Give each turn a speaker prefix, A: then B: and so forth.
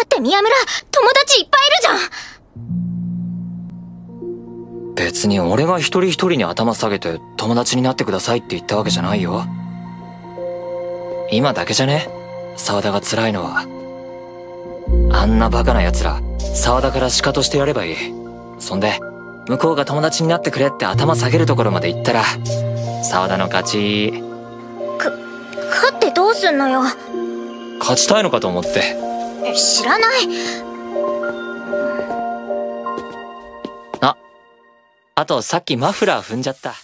A: だって宮村、友達いっぱいいるじゃ
B: ん別に俺が一人一人に頭下げて友達になってくださいって言ったわけじゃないよ。今だけじゃね？沢田が辛いのは。あんなバカな奴ら、沢田からシカとしてやればいい。そんで、向こうが友達になってくれって頭下げるところまで行ったら、沢田の勝ち。
A: か、勝ってどうすんのよ。
B: 勝ちたいのかと思って。
A: 知らない。
B: あ、あとさっきマフラー踏んじゃった。